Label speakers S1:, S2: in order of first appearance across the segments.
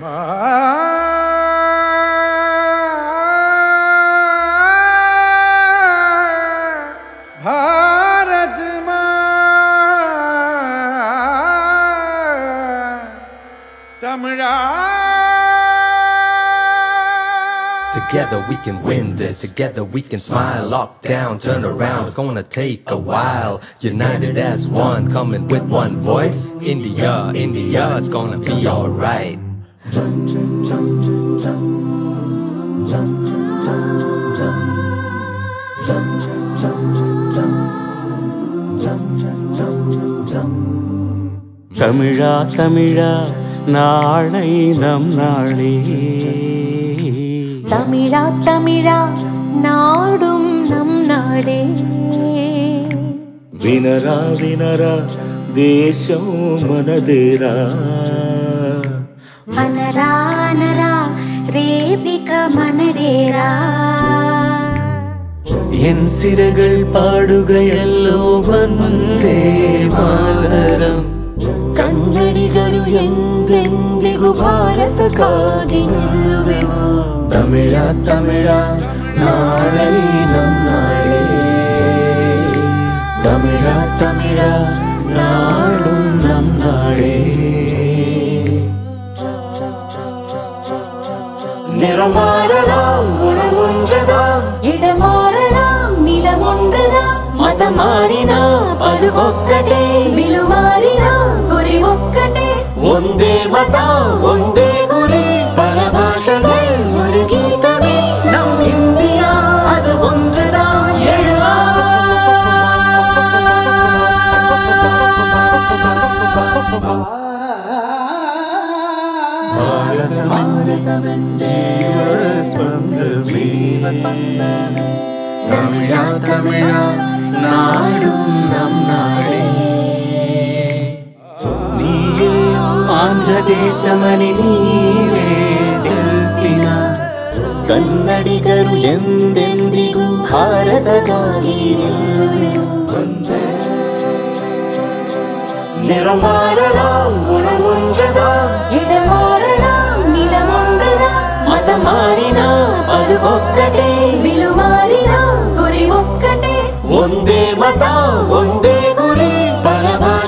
S1: Bharat
S2: Together we can win this. Together we can smile. Lock down, turn around. It's gonna take a while. United as one, coming with one voice. India, India, it's gonna be alright.
S3: Tamizha Tamizha நாளை நம் நாளே
S4: தமிழா தமிழா நாடும் நம் நாடே
S3: వినరా వినరా దేశం మనదేరా
S4: అనరా అనరా రేపిక మనదేరా
S3: என் சிறகள் பாடுகையல்லோ வந்தே மாதரம்
S4: ಕನ್ನಡಿಗರು ಎಂದೆಂದಿಗೂ ಭಾರತಕ್ಕಾಗಿ ನಿಲ್ಲುವೆವು
S2: தமிழா தமிழா நாளை நம் நாடே தமிழா தமிழா
S3: நிறமாறலாம் குணம் ஒன்றுதான்
S4: இடமாறலாம் நிலம் ஒன்றுதான்
S3: మతం మారినా పలుకొక్కటే
S4: విలుమారిన గురి ఒక్కటే
S3: ಒಂದೇ ಮತ ಒಂದೇ ಗುರಿ
S4: பல பாஷைகள் ஒரு கீதமே
S3: நம் இந்தியா அது ஒன்றுதான் எழுவா வந்தமே
S2: தமிழா தமிழா நாடும் நம் நாடே.
S3: ஆந்திர தேசமணி ನೀವೇ ತೆಲ್ಪಿನ ಕನ್ನಡಿಗರು ಎಂದೆಂದಿಗೂ நிறமாறலாம் குணமொன்றதா
S4: இடமாறலாம் நிலமொன்று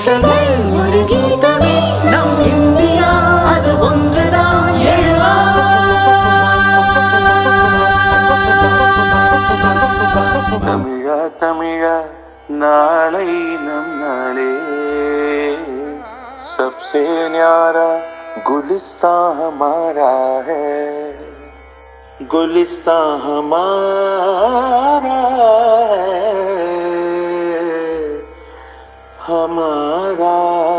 S4: பாஷைகள் ஒரு கீதமே
S3: நம் இந்தியா அது ஒன்றுதான் எழுவா தமிழா தமிழா நாளை நம் நாளே सबसे न्यारा गुलिस्तान हमारा है गुलिस्तान हमारा है हमारा